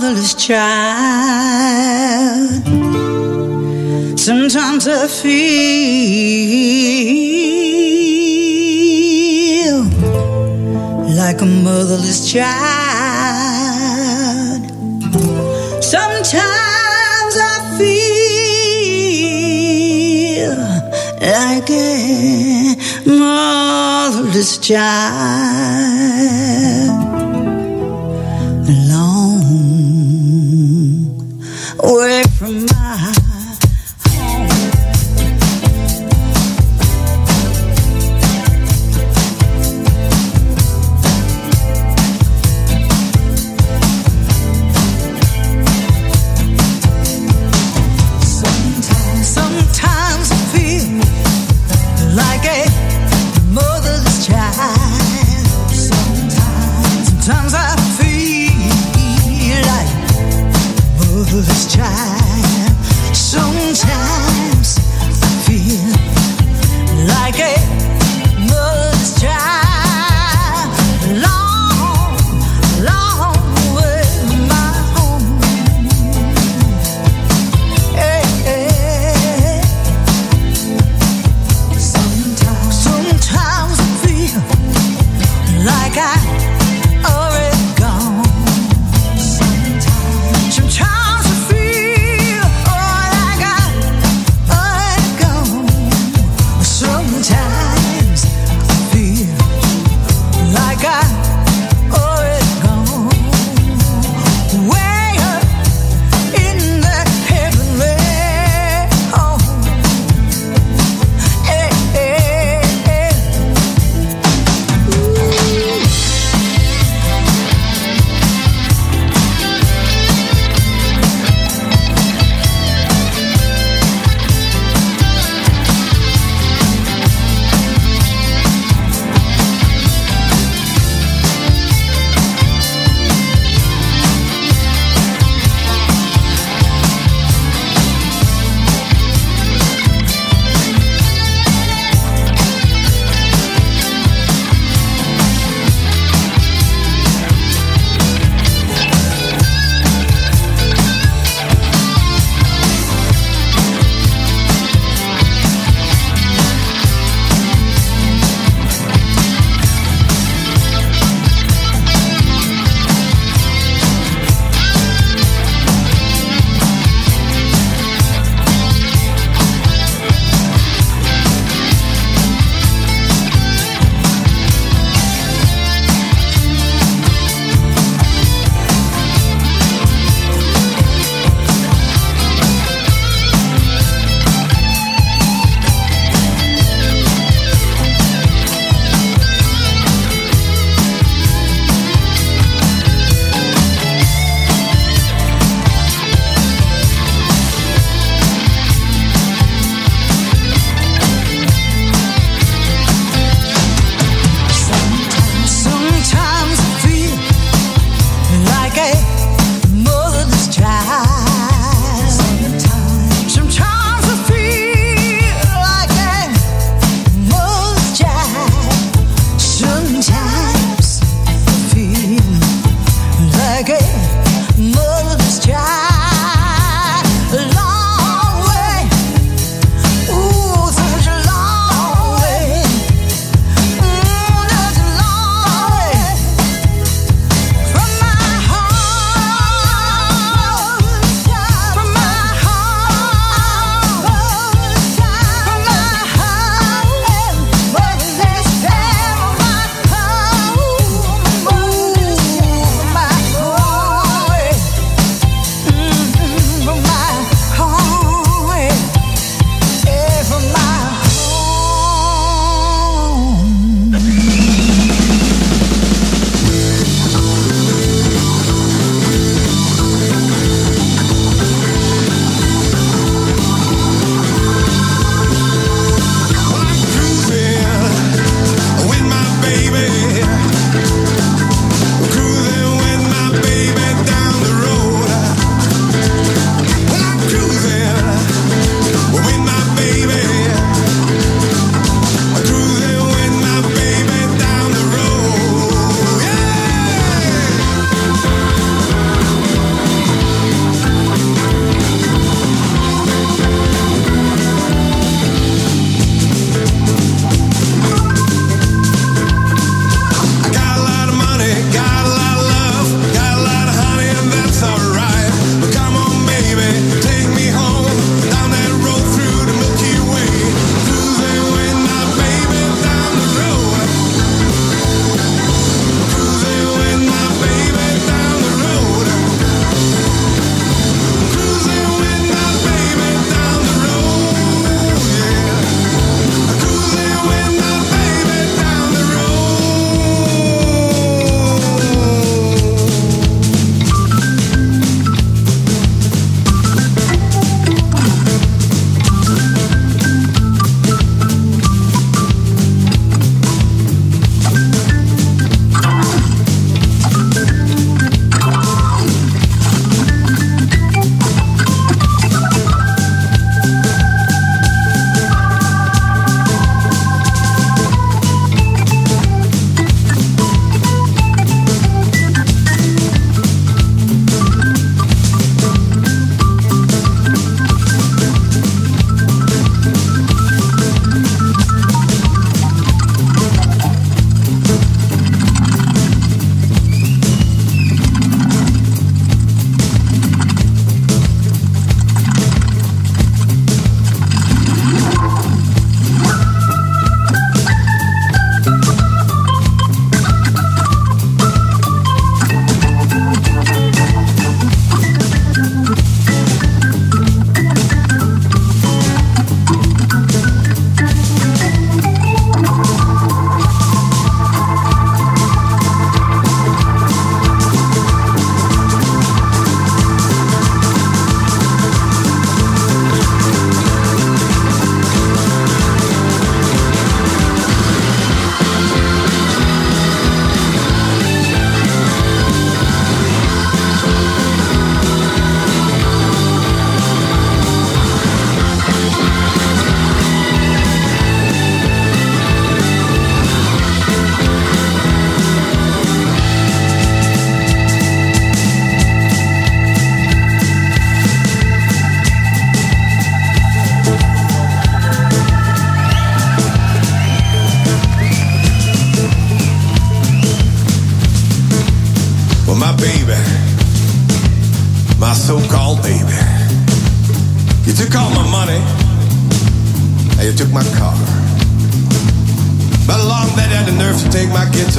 motherless child. Sometimes I feel like a motherless child. Sometimes I feel like a motherless child. Long acá.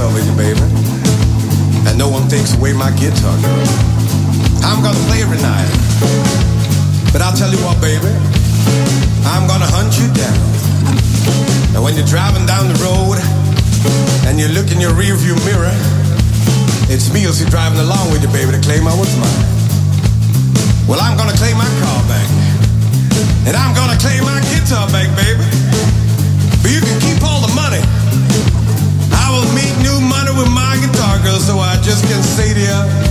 Baby. And no one takes away my guitar, girl. I'm gonna play every night. But I'll tell you what, baby. I'm gonna hunt you down. And when you're driving down the road and you look in your rearview mirror, it's me who's driving along with you, baby, to claim I was mine. Well, I'm gonna claim my car back. And I'm gonna claim my guitar back, baby. But you can keep with my guitar, girl, so I just can't say to you.